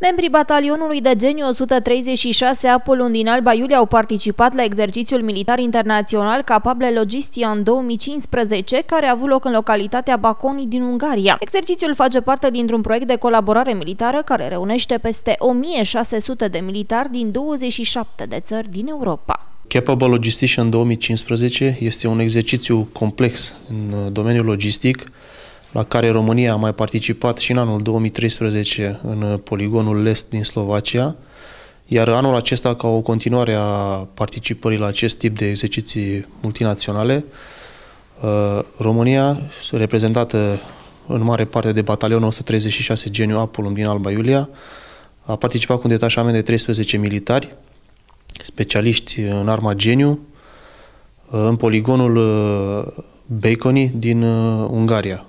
Membrii batalionului de geniu 136 Apolon din Alba Iulia au participat la exercițiul militar internațional Capable Logistia în 2015, care a avut loc în localitatea Baconi din Ungaria. Exercițiul face parte dintr-un proiect de colaborare militară care reunește peste 1600 de militari din 27 de țări din Europa. Capable Logistician 2015 este un exercițiu complex în domeniul logistic, la care România a mai participat și în anul 2013 în poligonul Lest din Slovacia, iar anul acesta, ca o continuare a participării la acest tip de exerciții multinaționale, uh, România, reprezentată în mare parte de batalionul 136 Geniu Apulum din Alba Iulia, a participat cu un detașament de 13 militari, specialiști în arma Geniu, uh, în poligonul uh, Baconi din Ungaria.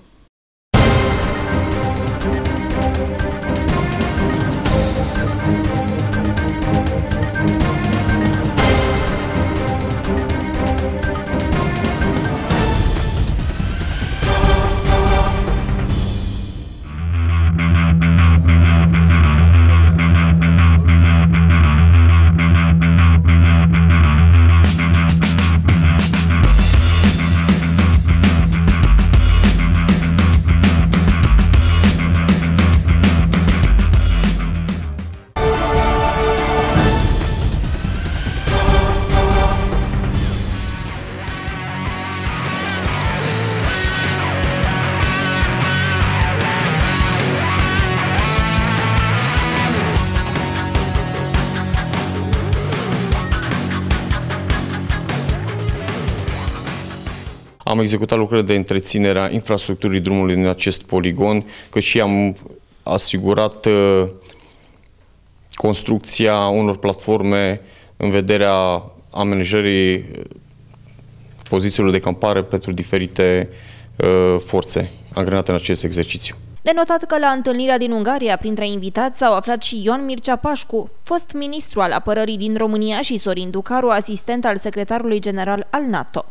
Am executat lucrări de întreținere a infrastructurii drumului din acest poligon, că și am asigurat uh, construcția unor platforme în vederea amenajării uh, pozițiilor de campare pentru diferite uh, forțe angrenate în acest exercițiu. De notat că la întâlnirea din Ungaria, printre invitați, s-au aflat și Ion Mircea Pașcu, fost ministru al apărării din România și Sorin Ducaru, asistent al secretarului general al NATO.